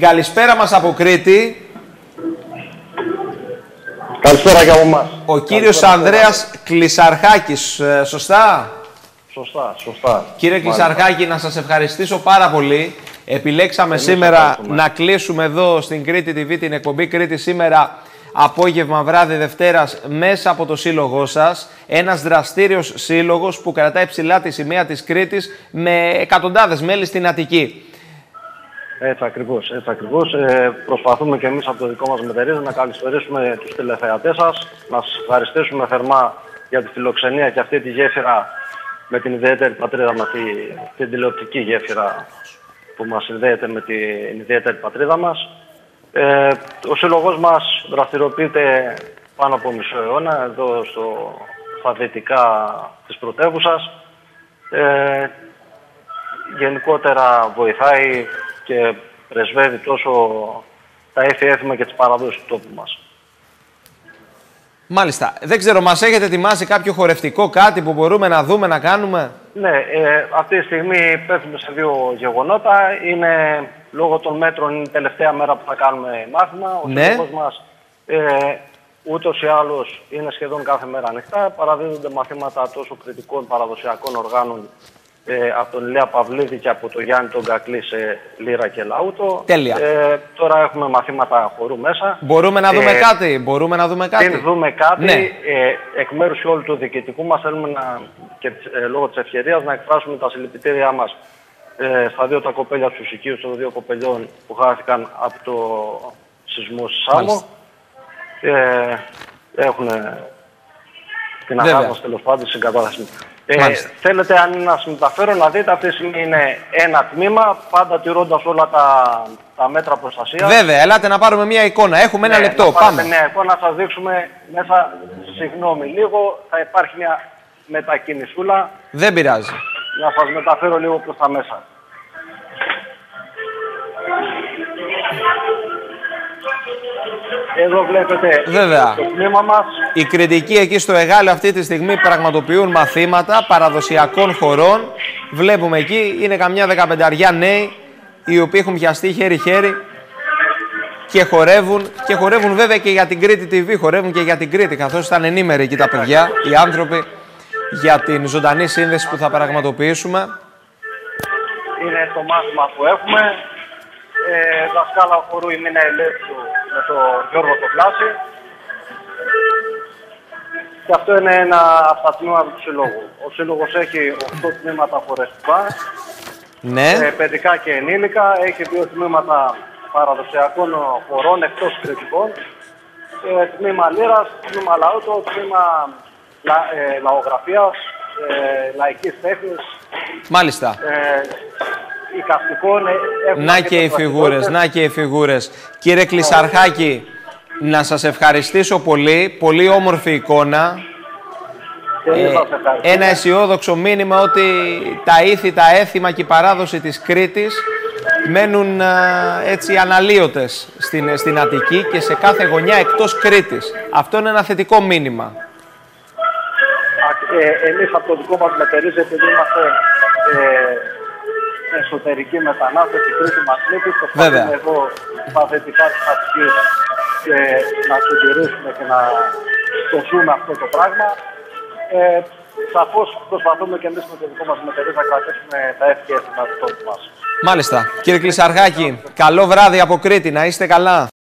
την καλησπέρα μας από Κρήτη. Καλησπέρα και από εμάς. Ο κύριος Ανδρέας Κλεισαρχάκης, ε, σωστά; Σωστά, σωστά. Κύριε Μάλιστα. Κλεισαρχάκη, να σας ευχαριστήσω πάρα πολύ. Επιλέξαμε Εμείς σήμερα ευχαριστούμε. να κλείσουμε εδώ στην Κρήτη TV την εκπομπή Κρήτη σήμερα απόγευμα βράδυ Δευτέρας μέσα από το σύλλογό σας. Ένας δραστήριος σύλλογος που κρατάει ψηλά τη σημαία της Κρήτης με εκατοντάδες μέλη στην Αττική. Έτσι ακριβώς, έτσι ακριβώς. Ε, προσπαθούμε και εμείς από το δικό μας μετερίζει να καλησπερίσουμε τους τηλεθεατές σας, να σας ευχαριστήσουμε θερμά για τη φιλοξενία και αυτή τη γέφυρα με την ιδιαίτερη πατρίδα μας, τη, την τηλεοπτική γέφυρα που μας συνδέεται με την ιδιαίτερη πατρίδα μας. Ε, ο σύλλογός μας δραστηριοποιείται πάνω από μισό αιώνα εδώ στο, στα δυτικά της πρωτεύουσας. Ε, γενικότερα βοηθάει και πρεσβεύει τόσο τα ήθη έθιμα και τις παραδόσεις του τόπου μας. Μάλιστα. Δεν ξέρω, μας έχετε ετοιμάσει κάποιο χορευτικό κάτι που μπορούμε να δούμε, να κάνουμε; Ναι, ε, αυτή τη στιγμή πέφτουμε σε δύο γεγονότα. Είναι λόγω των μέτρων είναι η τελευταία μέρα που θα κάνουμε μάθημα. Ο Ναι. σύλλογος μας ε, ούτως ή άλλως είναι σχεδόν κάθε μέρα ανοιχτά. Παραδίδονται μαθήματα τόσο κριτικών παραδοσιακών οργάνων ε, από τον Ηλία Παυλίδη και από τον Γιάννη τον Κακλή σε λύρα και λαούτο. Τέλεια. Ε, τώρα έχουμε μαθήματα χορού μέσα. Μπορούμε να δούμε Ε, κάτι, μπορούμε να δούμε κάτι. Πριν δούμε κάτι, Ναι. ε, εκ μέρους όλου του διοικητικού μας θέλουμε να, και ε, λόγω της ευκαιρίας να εκφράσουμε τα συλληπιτήριά μας ε, στα δύο τα κοπέλια του οικείου των δύο κοπελιών που χάθηκαν από το σεισμό στη Σάμο. Μάλιστα. Ε, έχουν την Βέβαια. αγάπη μας τέλος πάντων στην κατάσταση. Ε, Μάλιστα. θέλετε αν είναι να σας μεταφέρω να δείτε αυτή τη στιγμή είναι ένα τμήμα πάντα τηρώντας όλα τα, τα μέτρα προστασίας. Βέβαια, ελάτε να πάρουμε μια εικόνα. Έχουμε ένα Ναι, λεπτό. να πάρετε Πάμε. μια εικόνα, να σας δείξουμε μέσα, συγγνώμη λίγο, θα υπάρχει μια μετακινησούλα, Δεν πειράζει. να σας μεταφέρω λίγο προς τα μέσα. Εδώ βλέπετε Βέβαια. το τμήμα μας. Οι κριτικοί εκεί στο Εγάλιο αυτή τη στιγμή πραγματοποιούν μαθήματα παραδοσιακών χωρών. Βλέπουμε εκεί είναι καμιά δεκαπενταριά νέοι οι οποίοι έχουν πιαστεί χέρι-χέρι και χορεύουν. Και χορεύουν βέβαια και για την Κρήτη TV, χορεύουν και για την Κρήτη καθώς ήταν ενήμεροι εκεί τα παιδιά, οι άνθρωποι για την ζωντανή σύνδεση που θα πραγματοποιήσουμε. Είναι το μάθημα που έχουμε. Ε, δασκάλα χορού η Μίνα Ελεύθερου με τον Γιώργο Κοκλάση. Και αυτό είναι ένα από τα τμήματα τους Συλλόγους. Ο Σύλλογος έχει 8 τμήματα χορευτικά, Ναι, ε, παιδικά και ενήλικα. Έχει δύο τμήματα παραδοσιακών χορών εκτός κριτικών. Ε, τμήμα λύρας, τμήμα λαούτο, τμήμα λα, ε, λαογραφίας, ε, λαϊκής τέχνης, μάλιστα. ε, εικαστικών. ε, έχουμε Να και και οι τις φιγούρες, δραστηριότητες. να και οι φιγούρες. Κύριε Κλεισαρχάκη, να σας ευχαριστήσω πολύ. Πολύ όμορφη εικόνα. Και εμείς Ε, σας ευχαριστούμε. ένα αισιόδοξο μήνυμα ότι τα ήθη, τα έθιμα και η παράδοση της Κρήτης μένουν α, έτσι αναλύωτες στην, στην Αττική και σε κάθε γωνιά εκτός Κρήτης. Αυτό είναι ένα θετικό μήνυμα. Α, ε, εμείς από το δικό μας μετερίζει, επειδή είμαστε ε, εσωτερικοί μετανάστες, η Κρήτη μας λείπει, Βέβαια. προσπαθούμε εδώ στα δυτικά της Αττικής και να συντηρήσουμε και να το ζούμε αυτό το πράγμα. Ε, σαφώς προσπαθούμε και εμείς με το δικό μας μετερίζει να κρατήσουμε τα εύκαια του τόπου μας. Μάλιστα. Κύριε Κλεισαρχάκη, καλό βράδυ από Κρήτη. Να είστε καλά.